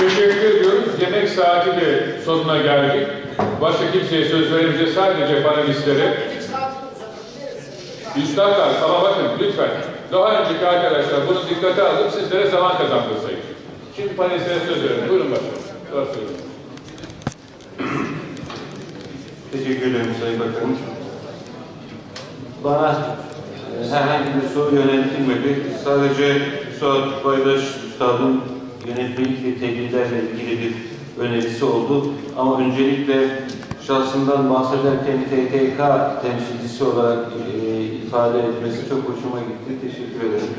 Teşekkür ediyoruz. Yemek saati de sonuna geldik. Başka kimseye söz veremeyeceğiz. Sadece panelistlere. Üstadlar ama bakın lütfen. Daha önceki arkadaşlar bunu dikkate alıp sizlere zaman kazandırsaydı. Şimdi panelistlere söz verin. Buyurun verin. Teşekkür ederim Sayın Bakanım. Bana e, herhangi bir soru yöneltilmedi. Sadece Suat Baydaş Üstad'ın yönetmelik ve tebliğlerle ilgili bir önerisi oldu. Ama öncelikle şahsından bahsederken TTK temsilcisi olarak e, ifade etmesi çok hoşuma gitti. Teşekkür ederim.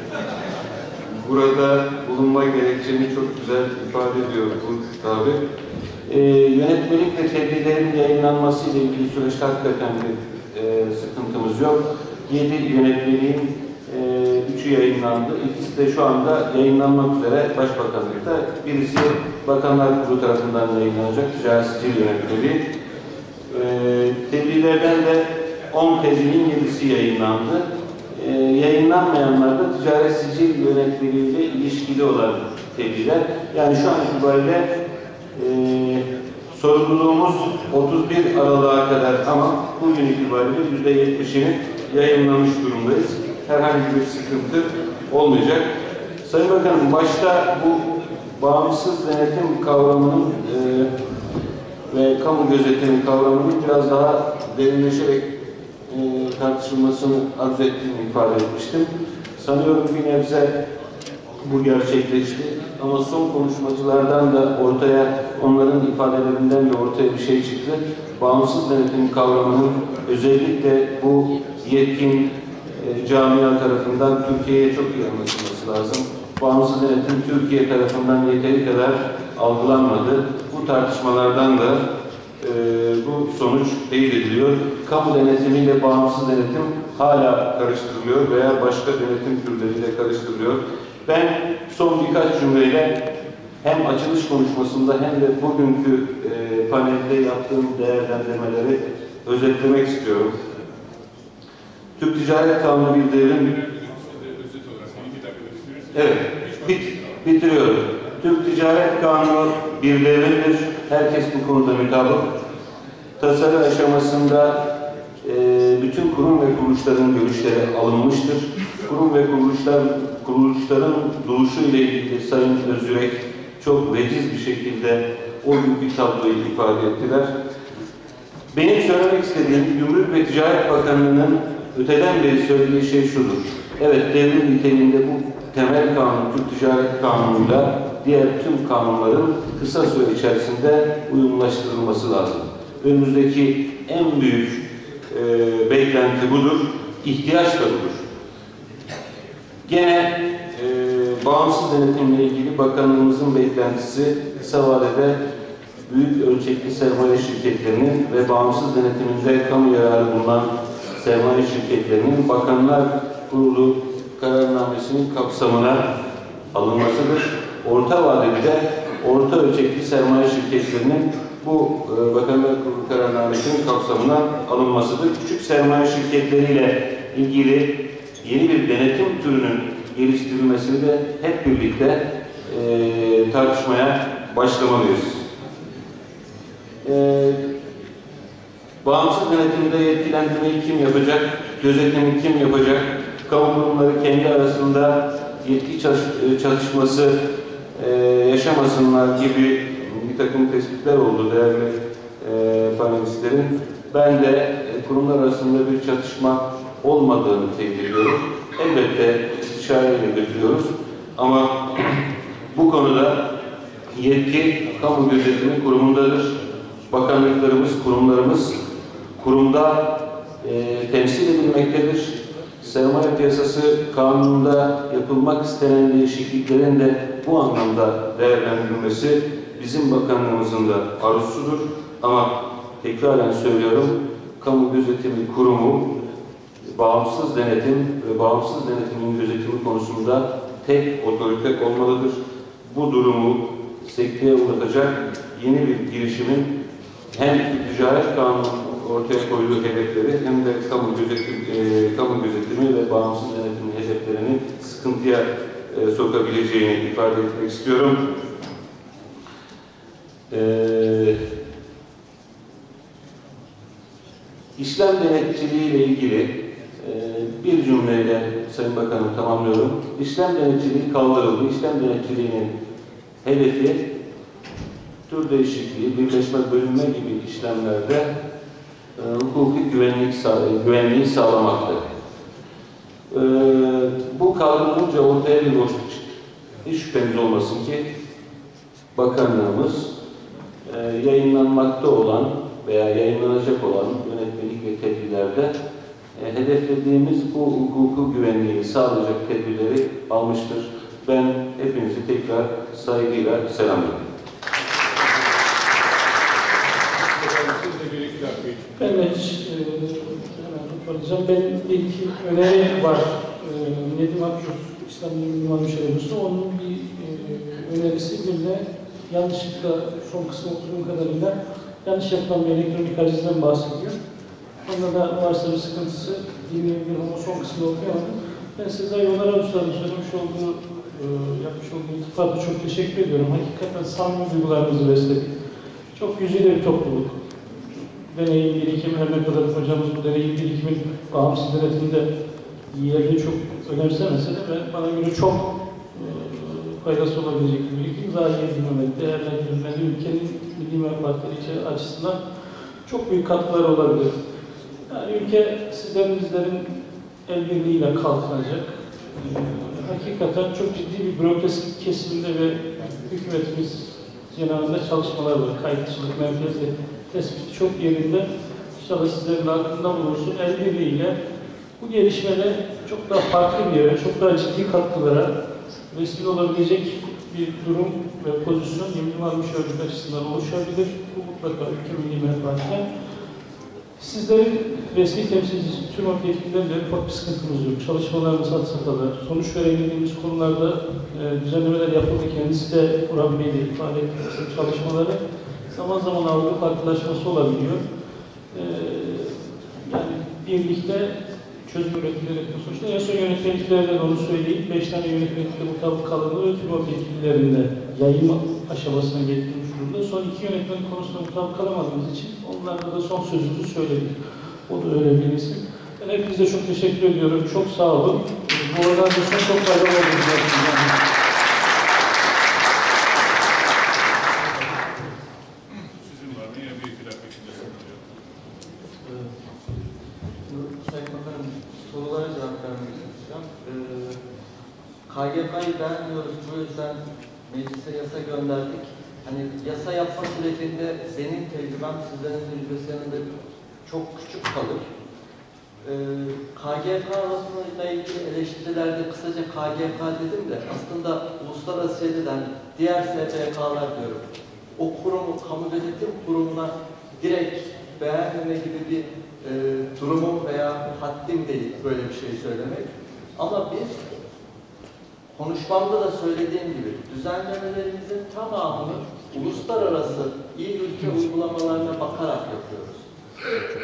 Burada bulunma gerekçeni çok güzel ifade ediyor bu tabi. Ee, yönetmelik ve tebliğlerin yayınlanması ile ilgili süreçte hakikaten bir e, sıkıntımız yok. Yedi yönetmeliğin e, yayınlandı. İkisi de şu anda yayınlanmak üzere Başbakanlıkta. Birisi Bakanlar Kurulu tarafından yayınlanacak Ticaret Sicil Yönetmeliği. E, tebliğlerden de 10 tebliğin 7'si yayınlandı. E, yayınlanmayanlar da Ticaret Sicil Yönetmeliği ile ilişkili olan tebliğler. Yani şu an itibariyle e, sorumluluğumuz 31 Aralık'a kadar ama bugün itibariyle %70'ini yayınlamış durumdayız. Herhangi bir sıkıntı olmayacak. Sayın Bakanım, başta bu bağımsız denetim kavramının e, ve kamu gözetimi kavramının biraz daha derinleşerek e, tartışılmasını arzu ettiğimi ifade etmiştim. Sanıyorum bir nebze bu gerçekleşti. Ama son konuşmacılardan da ortaya, onların ifadelerinden de ortaya bir şey çıktı. Bağımsız denetim kavramının özellikle bu yetkin e, camia tarafından Türkiye'ye çok iyi anlaşılması lazım. Bağımsız denetim Türkiye tarafından yeteri kadar algılanmadı. Bu tartışmalardan da e, bu sonuç teyit ediliyor. Kamu denetimiyle bağımsız denetim hala karıştırılıyor veya başka denetim türleriyle karıştırılıyor. Ben son birkaç cümleyle hem açılış konuşmasında hem de bugünkü e, panelde yaptığım değerlendirmeleri özetlemek istiyorum. Türk Ticaret Kanunu bir devrim... Evet, bit, bitiriyorum. Türk Ticaret Kanunu bir devrimdir. Herkes bu konuda mutabık. Tasarı aşamasında e, bütün kurum ve kuruluşların görüşleri alınmıştır. Kurum ve kuruluşlar, kuruluşların duruşu ile ilgili Sayın Özürek çok veciz bir şekilde o günkü tabloyu ifade ettiler. Benim söylemek istediğim Gümrük ve Ticaret Bakanlığı'nın öteden beri söylediği şey şudur. Evet devrim niteliğinde bu temel kanun, Türk Ticaret Kanunu'yla diğer tüm kanunların kısa süre içerisinde uyumlaştırılması lazım. Önümüzdeki en büyük e, beklenti budur, ihtiyaç da budur. Gene e, bağımsız denetimle ilgili bakanlığımızın beklentisi kısa vadede büyük ölçekli sermaye şirketlerinin ve bağımsız denetiminde kamu yararı bulunan sermaye şirketlerinin Bakanlar Kurulu kararnamesinin kapsamına alınmasıdır. Orta vadede de orta ölçekli sermaye şirketlerinin bu e, Bakanlar Kurulu kararnamesinin kapsamına alınmasıdır. Küçük sermaye şirketleriyle ilgili yeni bir denetim türünün geliştirilmesini de hep birlikte e, tartışmaya başlamalıyız. E, bağımsız denetimde yetkilendirmeyi kim yapacak, gözetimi kim yapacak, kamu kurumları kendi arasında yetki çatışması e, yaşamasınlar gibi bir takım tespitler oldu değerli e, panelistlerin. Ben de e, kurumlar arasında bir çatışma olmadığını teyit ediyorum. Elbette istişareyle götürüyoruz. Ama bu konuda yetki kamu gözetimi kurumundadır. Bakanlıklarımız, kurumlarımız kurumda e, temsil edilmektedir. Sermaye piyasası kanununda yapılmak istenen değişikliklerin de bu anlamda değerlendirilmesi bizim bakanlığımızın da arzusudur. Ama tekraren söylüyorum, kamu gözetimi kurumu bağımsız denetim ve bağımsız denetimin gözetimi konusunda tek otorite olmalıdır. Bu durumu sekteye ulaşacak yeni bir girişimin hem ticaret kanunu ortaya koyduğu hedefleri hem de kamu, gözetim, e, kamu gözetimi ve bağımsız denetim hedeflerini sıkıntıya e, sokabileceğini ifade etmek istiyorum. Ee, işlem denetçiliği ile ilgili e, bir cümleyle Sayın Bakanım tamamlıyorum. İşlem denetçiliği kaldırıldı. İşlem denetçiliğinin hedefi tür değişikliği, birleşme, bölünme gibi işlemlerde hukuki güvenlik, güvenliği sağlamaktır. E, bu kaldırılınca ortaya bir boşluk çıktı. Hiç şüpheniz olmasın ki bakanlığımız e, yayınlanmakta olan veya yayınlanacak olan yönetmelik ve tedbirlerde e, hedeflediğimiz bu hukuku güvenliği sağlayacak tedbirleri almıştır. Ben hepinizi tekrar saygıyla selamlıyorum. Efendim, Siz de bir hiç e, hemen toparlayacağım. Benim ilk öneri var. E, Nedim Akçur, İstanbul İmam Şerefisi. Onun bir e, önerisi bir de yanlışlıkla son kısmı okuduğum kadarıyla yanlış yapılan bir elektronik hacizden bahsediyor. Onda da varsa bir sıkıntısı dinleyebilir ama son kısmını okuyamadım. Ben Sezai Yonar Avcılar'ın söylemiş olduğu, yapmış olduğu iltifata çok teşekkür ediyorum. Hakikaten samimi duygularımızı besledik. Çok güzide bir topluluk deneyim birikim, her ne kadar hocamız bu deneyim birikimin bağımsız denetimde yerini çok önemsemese de ben, bana göre çok e, faydası olabilecek bir birikim. Zayi edilmemekte, değerlendirilmeli ülkenin milli menfaatleri açısından çok büyük katkılar olabilir. Yani ülke sizlerin bizlerin el birliğiyle kalkınacak. E, hakikaten çok ciddi bir bürokrasi kesiminde ve hükümetimiz cenahında çalışmalar var. Kayıtçılık merkezi tespit çok yerinde. İnşallah sizlerin aklında bulunsun. El birliğiyle bu gelişmede çok daha farklı bir yere, çok daha ciddi katkılara vesile olabilecek bir durum ve pozisyon yemin varmış örgüt açısından oluşabilir. Bu mutlaka ülke milli menfaatine. Sizlerin resmi temsilcisi, tüm yetkililerle ufak bir sıkıntımız yok. Çalışmalarımız had safhada. Sonuç verebildiğimiz konularda e, düzenlemeler yapıldı. Kendisi de Orhan Bey de ifade ettiği çalışmaları zaman zaman Avrupa farklılaşması olabiliyor. Ee, yani birlikte çözüm üretimleri sonuçta en son yönetmeliklerden onu söyleyeyim. Beş tane yönetmelikte mutabık kalındı ve tüm yetkililerinde yayın aşamasına getirilmiş durumda. Son iki yönetmelik konusunda mutabık kalamadığımız için onlarda da son sözümüzü söyledik. O da isim. Ben hepinize çok teşekkür ediyorum. Çok sağ olun. Bu organizasyon çok faydalı oldu. Sizin var mı? Yine bir iki dakika içinde sanıyorum. Sayın Bakanım, sorulara cevap vermek çalışacağım. Ee, KGK'yı beğenmiyoruz, bu yüzden meclise gönderdik. Hani yasa yapma sürecinde benim tecrübem sizlerin tecrübesi yanında çok küçük kalır. Ee, KGK lafıyla ilgili eleştirilerde kısaca KGK dedim de aslında uluslararası şeyden diğer STK'lar diyorum. O kurumu, kamu gözetim kurumuna direkt beğenmeme gibi bir e, durumum veya haddim değil böyle bir şey söylemek. Ama biz konuşmamda da söylediğim gibi düzenlemelerimizin tamamını uluslararası iyi ülke uygulamalarına bakarak yapıyoruz.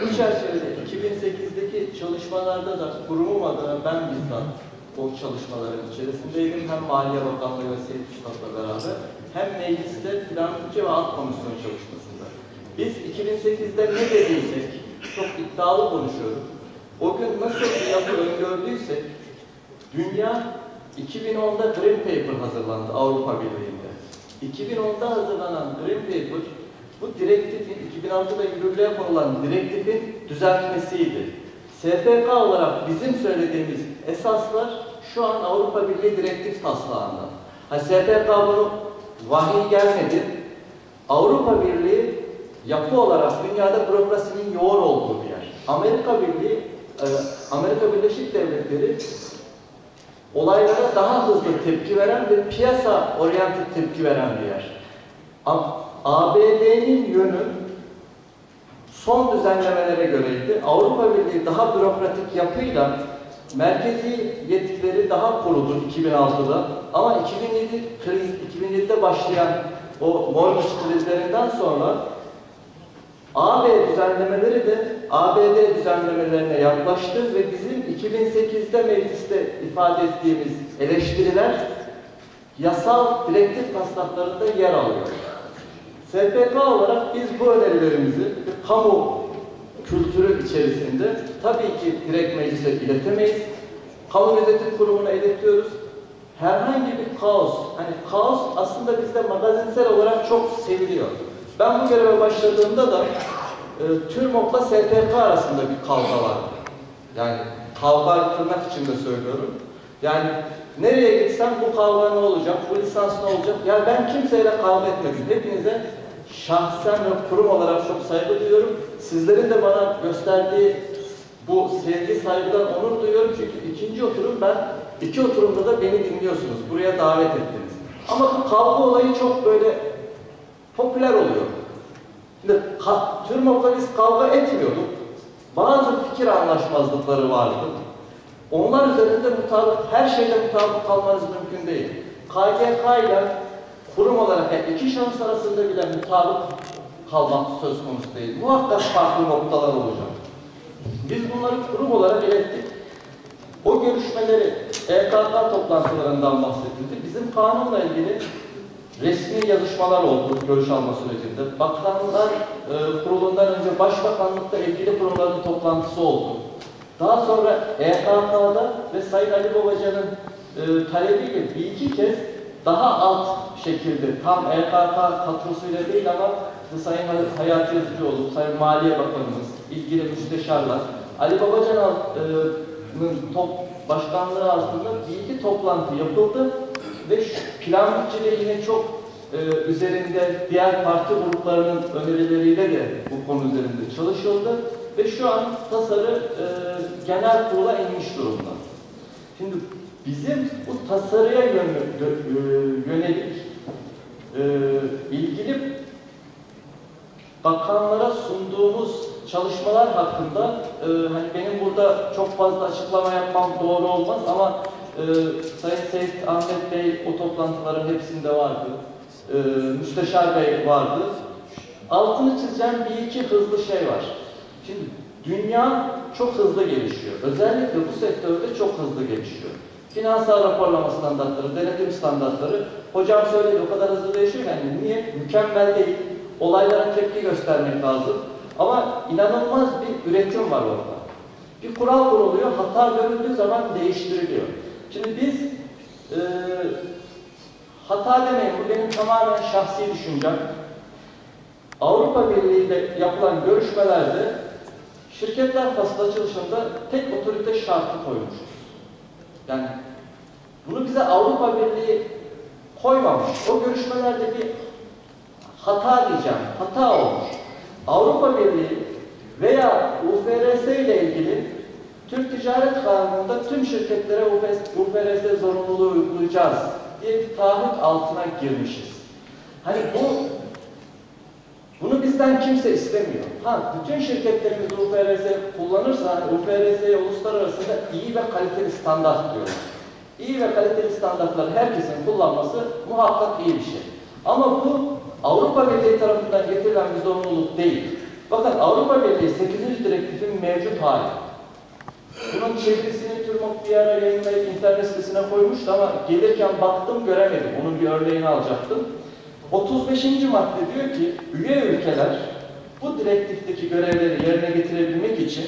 Bu çerçevede 2008'deki çalışmalarda da kurumum adına ben bizzat o çalışmaların içerisindeydim. Hem Maliye Bakanlığı ve Seyit Üstad'la beraber hem mecliste Plan Bütçe ve Alt Komisyon çalışmasında. Biz 2008'de ne dediysek, çok iddialı konuşuyorum. O gün nasıl bir yapı öngördüysek, dünya 2010'da Green Paper hazırlandı Avrupa Birliği'nde. 2010'da hazırlanan Green Paper, bu direktifin, 2006'da yürürlüğe konulan direktifin düzeltmesiydi. SPK olarak bizim söylediğimiz esaslar şu an Avrupa Birliği direktif taslağında. Ha, SPK bunu vahiy gelmedi. Avrupa Birliği yapı olarak dünyada bürokrasinin yoğun olduğu bir yer. Amerika Birliği, e, Amerika Birleşik Devletleri olaylara daha hızlı tepki veren ve piyasa oryantik tepki veren bir yer. ABD'nin yönü son düzenlemelere göreydi. Avrupa Birliği daha bürokratik yapıyla merkezi yetkileri daha kuruldu 2006'da. Ama 2007 kriz, 2007'de başlayan o mortgage krizlerinden sonra AB düzenlemeleri de ABD düzenlemelerine yaklaştı ve bizim 2008'de mecliste ifade ettiğimiz eleştiriler yasal direktif taslaklarında yer alıyor. SPK olarak biz bu önerilerimizi kamu kültürü içerisinde tabii ki direkt meclise iletemeyiz. Kamu Gözetim Kurumu'na iletiyoruz. Herhangi bir kaos, hani kaos aslında bizde magazinsel olarak çok seviliyor. Ben bu göreve başladığımda da e, TÜRMOK'la STK arasında bir kavga var. Yani kavga tırnak içinde söylüyorum. Yani nereye gitsem bu kavga ne olacak, bu lisans ne olacak? Ya ben kimseyle kavga etmedim. Hepinize şahsen ve kurum olarak çok saygı duyuyorum. Sizlerin de bana gösterdiği bu sevgi, saygıdan onur duyuyorum. Çünkü ikinci oturum ben, iki oturumda da beni dinliyorsunuz. Buraya davet ettiniz. Ama bu kavga olayı çok böyle popüler oluyor. Şimdi ka- TÜRMOK'la biz kavga etmiyorduk. Bazı fikir anlaşmazlıkları vardı. Onlar üzerinde mutabık, her şeyde mutabık kalmanız mümkün değil. KGK ile kurum olarak yani iki şahıs arasında bile mutabık kalmak söz konusu değil. Muhakkak farklı noktalar olacak. Biz bunları kurum olarak ilettik. O görüşmeleri EKK toplantılarından bahsedildi. Bizim kanunla ilgili resmi yazışmalar oldu görüş alma sürecinde. Bakanlar e, kurulundan önce başbakanlıkta ilgili kurumların toplantısı oldu. Daha sonra EKK'da ve Sayın Ali Babacan'ın e, talebiyle bir iki kez daha alt şekilde tam EKK kadrosuyla değil ama Sayın Hayati Yazıcıoğlu, Sayın Maliye Bakanımız, ilgili müsteşarlar, Ali Babacan'ın top başkanlığı altında bir iki toplantı yapıldı ve plan bütçede yine çok e, üzerinde diğer parti gruplarının önerileriyle de bu konu üzerinde çalışıldı ve şu an tasarı e, genel kurula inmiş durumda. Şimdi bizim bu tasarıya yönelik e, ilgili bakanlara sunduğumuz çalışmalar hakkında e, hani benim burada çok fazla açıklama yapmam doğru olmaz ama e, Sayın Seyit Ahmet Bey o toplantıların hepsinde vardı. E, Müsteşar Bey vardı. Altını çizeceğim bir iki hızlı şey var. Şimdi dünya çok hızlı gelişiyor. Özellikle bu sektörde çok hızlı gelişiyor. Finansal raporlama standartları, denetim standartları, hocam söyledi o kadar hızlı değişiyor yani niye? Mükemmel değil. Olaylara tepki göstermek lazım. Ama inanılmaz bir üretim var orada. Bir kural kuruluyor, hata görüldüğü zaman değiştiriliyor. Şimdi biz e, hata demeyin, bu benim tamamen şahsi düşüncem. Avrupa Birliği ile yapılan görüşmelerde şirketler fasıl açılışında tek otorite şartı koymuşuz. Yani bunu bize Avrupa Birliği koymamış. O görüşmelerde bir hata diyeceğim, hata olmuş. Avrupa Birliği veya UFRS ile ilgili Türk Ticaret Kanunu'nda tüm şirketlere UFRS zorunluluğu uygulayacağız diye bir taahhüt altına girmişiz. Hani bu bunu bizden kimse istemiyor. Ha, bütün şirketlerimiz UFRS kullanırsa, hani UFRS'ye uluslararası iyi ve kaliteli standart diyorlar. İyi ve kaliteli standartları herkesin kullanması muhakkak iyi bir şey. Ama bu Avrupa Birliği tarafından getirilen bir zorunluluk değil. Bakın Avrupa Birliği 8. direktifin mevcut hali. Bunun çevirisini TÜRMOK bir ara yayınlayıp internet sitesine koymuştu ama gelirken baktım göremedim. Onun bir örneğini alacaktım. 35. madde diyor ki üye ülkeler bu direktifteki görevleri yerine getirebilmek için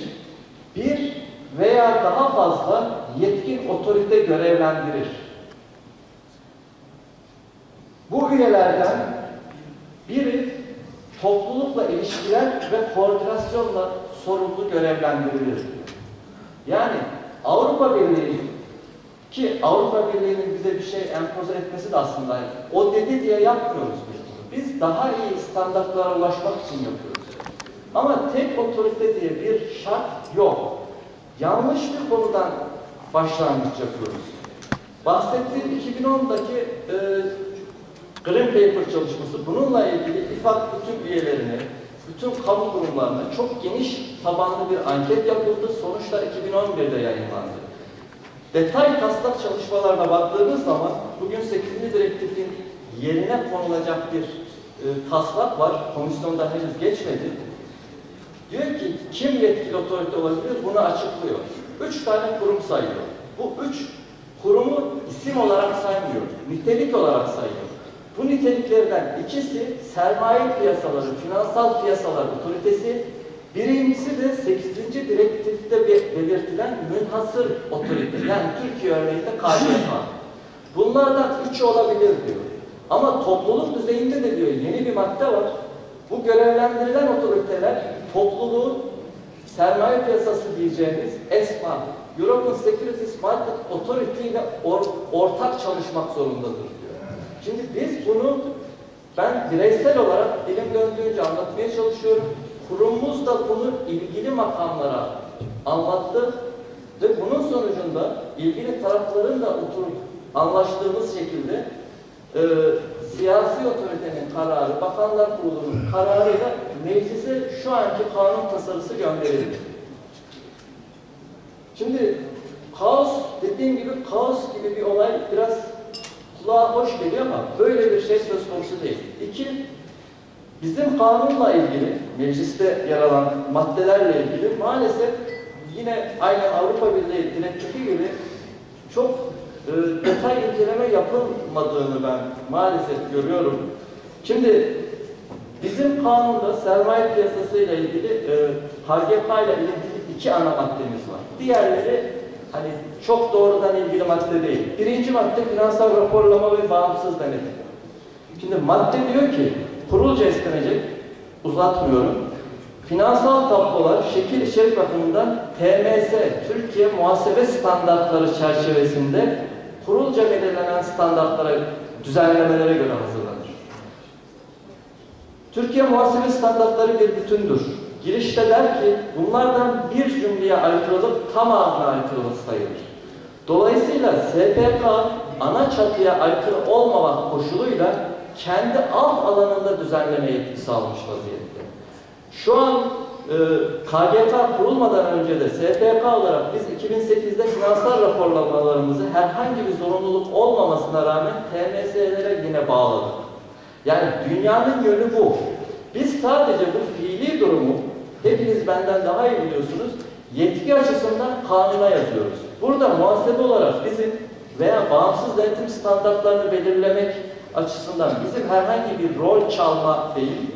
bir veya daha fazla yetkin otorite görevlendirir. Bu üyelerden biri toplulukla ilişkiler ve koordinasyonla sorumlu görevlendirilir. Yani Avrupa Birliği ki Avrupa Birliği'nin bize bir şey empoze etmesi de aslında o dedi diye yapmıyoruz biz bunu. Biz daha iyi standartlara ulaşmak için yapıyoruz. Ama tek otorite diye bir şart yok. Yanlış bir konudan başlangıç yapıyoruz. Bahsettiğim 2010'daki e, Green Paper çalışması bununla ilgili İFAK bütün üyelerine, bütün kamu kurumlarına çok geniş tabanlı bir anket yapıldı. Sonuçlar 2011'de yayınlandı. Detay taslak çalışmalarına baktığımız zaman bugün 8. direktifin yerine konulacak bir e, taslak var. Komisyondan henüz geçmedi. Diyor ki kim yetkili otorite olabilir bunu açıklıyor. Üç tane kurum sayıyor. Bu üç kurumu isim olarak saymıyor. Nitelik olarak sayıyor. Bu niteliklerden ikisi sermaye piyasaları, finansal piyasalar otoritesi, Birincisi de 8. direktifte be- belirtilen münhasır otorite. Yani Türkiye örneğinde KYK. Bunlardan üçü olabilir diyor. Ama topluluk düzeyinde de diyor yeni bir madde var. Bu görevlendirilen otoriteler topluluğun sermaye piyasası diyeceğimiz ESMA, European Securities Market Authority ile or- ortak çalışmak zorundadır. Şimdi biz bunu ben bireysel olarak dilim döndüğünce anlatmaya çalışıyorum. Kurumumuz da bunu ilgili makamlara anlattı ve bunun sonucunda ilgili tarafların da oturup anlaştığımız şekilde e, siyasi otoritenin kararı, Bakanlar Kurulu'nun kararıyla meclise şu anki kanun tasarısı gönderildi. Şimdi kaos, dediğim gibi kaos gibi bir olay biraz kulağa hoş geliyor ama böyle bir şey söz konusu değil. İki, bizim kanunla ilgili, mecliste yer alan maddelerle ilgili maalesef yine aynı Avrupa Birliği direktifi gibi çok e, detay inceleme yapılmadığını ben maalesef görüyorum. Şimdi bizim kanunda sermaye piyasası ile ilgili e, HGK ile ilgili iki ana maddemiz var. Diğerleri hani çok doğrudan ilgili madde değil. Birinci madde finansal raporlama ve bağımsız denetim. Şimdi madde diyor ki kurulca istenecek, uzatmıyorum. Finansal tablolar şekil içerik bakımından TMS, Türkiye Muhasebe Standartları çerçevesinde kurulca belirlenen standartlara, düzenlemelere göre hazırlanır. Türkiye muhasebe standartları bir bütündür. Girişte der ki bunlardan bir cümleye aykırılık tamamına aykırılık sayılır. Dolayısıyla SPK ana çatıya aykırı olmamak koşuluyla kendi alt alanında düzenleme yetkisi almış vaziyette. Şu an e, KGK kurulmadan önce de SPK olarak biz 2008'de finansal raporlamalarımızı herhangi bir zorunluluk olmamasına rağmen TMS'lere yine bağladık. Yani dünyanın yönü bu. Biz sadece bu fiili durumu hepiniz benden daha iyi biliyorsunuz. Yetki açısından kanuna yazıyoruz. Burada muhasebe olarak bizim veya bağımsız denetim standartlarını belirlemek açısından bizim herhangi bir rol çalma değil,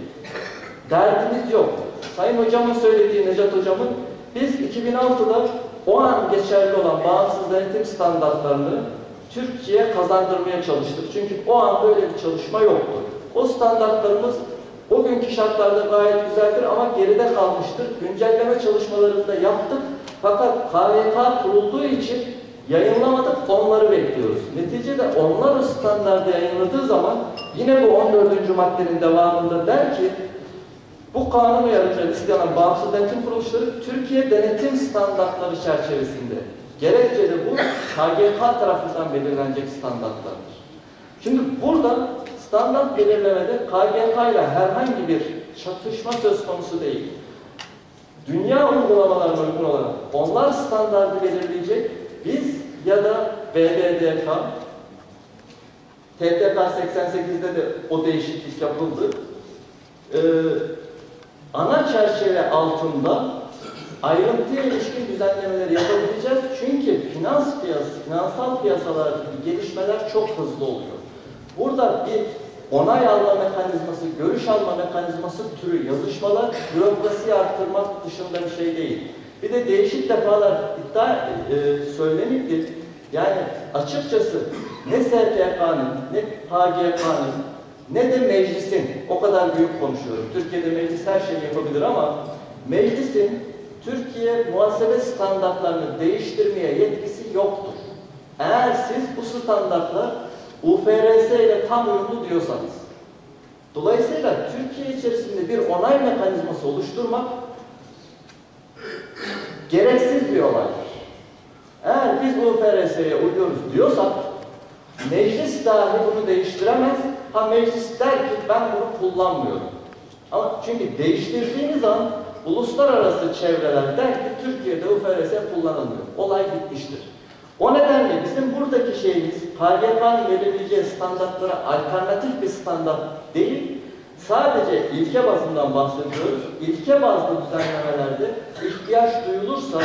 derdimiz yok. Sayın hocamın söylediği Necat hocamın biz 2006'da o an geçerli olan bağımsız denetim standartlarını Türkçe'ye kazandırmaya çalıştık. Çünkü o an böyle bir çalışma yoktu. O standartlarımız o günkü şartlarda gayet güzeldir ama geride kalmıştır. Güncelleme çalışmalarını da yaptık. Fakat KVK kurulduğu için yayınlamadık, onları bekliyoruz. Neticede onlar o standardı yayınladığı zaman yine bu 14. maddenin devamında der ki bu kanun uyarınca listeyen bağımsız denetim kuruluşları Türkiye denetim standartları çerçevesinde gerekçe de bu KGK tarafından belirlenecek standartlardır. Şimdi burada standart belirlemede KGK ile herhangi bir çatışma söz konusu değil. Dünya uygulamalarına uygun olarak onlar standartı belirleyecek, biz ya da BDDK, TTK 88'de de o değişiklik yapıldı. Ee, ana çerçeve altında ayrıntıya ilişkin düzenlemeleri yapabileceğiz. Çünkü finans piyasası, finansal piyasalardaki gelişmeler çok hızlı oluyor. Burada bir onay alma mekanizması, görüş alma mekanizması türü yazışmalar bürokrasiyi arttırmak dışında bir şey değil. Bir de değişik defalar iddia e, söylenildi. Yani açıkçası ne SPK'nın, ne HGK'nın, ne de meclisin, o kadar büyük konuşuyorum. Türkiye'de meclis her şeyi yapabilir ama meclisin Türkiye muhasebe standartlarını değiştirmeye yetkisi yoktur. Eğer siz bu standartlar UFRS ile tam uyumlu diyorsanız. Dolayısıyla Türkiye içerisinde bir onay mekanizması oluşturmak gereksiz bir olaydır. Eğer biz UFRS'ye uyuyoruz diyorsak meclis dahi bunu değiştiremez. Ha meclis der ki ben bunu kullanmıyorum. Ama çünkü değiştirdiğiniz an uluslararası çevreler der ki Türkiye'de UFRS kullanılmıyor. Olay bitmiştir. O nedenle bizim buradaki şeyimiz KGK'nın belirleyeceği standartlara alternatif bir standart değil, sadece ilke bazından bahsediyoruz. İlke bazlı düzenlemelerde ihtiyaç duyulursa,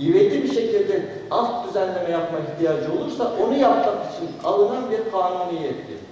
ivedi bir şekilde alt düzenleme yapma ihtiyacı olursa onu yapmak için alınan bir kanuni yetki.